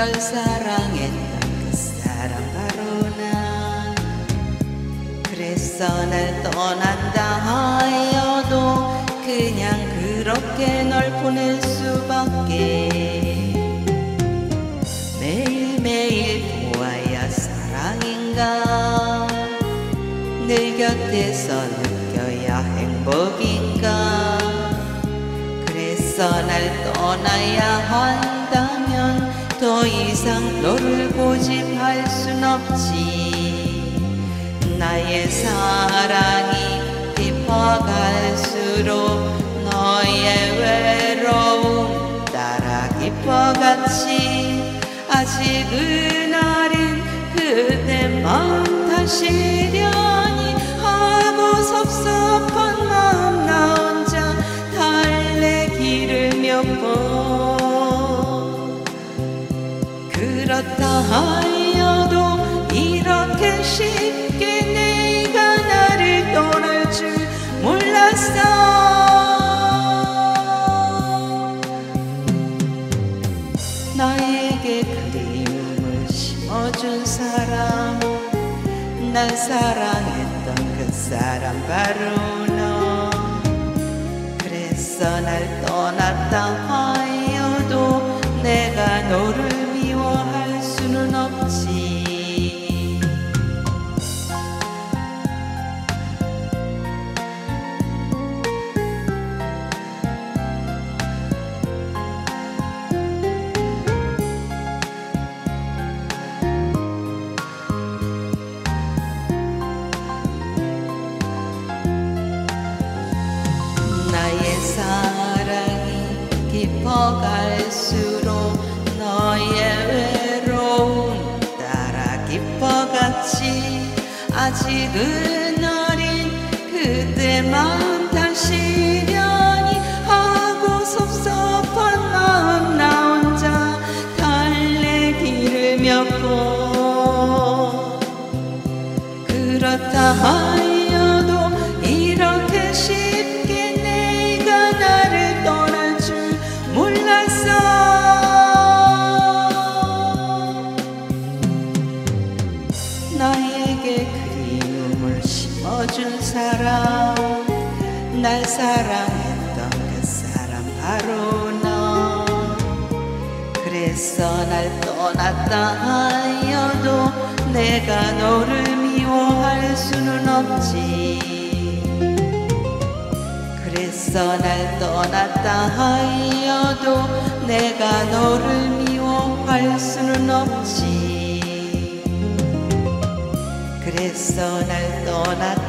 널 사랑했던 그 사람 바로 난. 그래서 날 떠난다 하여도 그냥 그렇게 널 보낼 수밖에. 매일매일 보아야 사랑인가? 늘 곁에서 느껴야 행복인가? 그래서 날 떠나야 한다면 더 이상 너를 고집할 순 없지. 나의 사랑이 깊어갈수록 너의 외로움 따라 깊어갔지. 아직은 어린 그대 마음 다시 하여도 이렇게 쉽게 내가 나를 떠날 줄 몰랐어. 나에게 그리움을 심어준 사람 난 사랑했던 그 사람 바로 너. 그래서 날 떠났다 깊어갈수록 너의 외로움 따라 깊어갔지. 아직은 어린 그대 마음 다시려니 하고 섭섭한 마음 나 혼자 달래기를 몇번. 그렇다 준 사람 날 사랑했던 그 사람 바로 너. 그래서 날 떠났다 하여도 내가 너를 미워할 수는 없지. 그래서 날 떠났다 하여도 내가 너를 미워할 수는 없지. 그래서 날 떠났다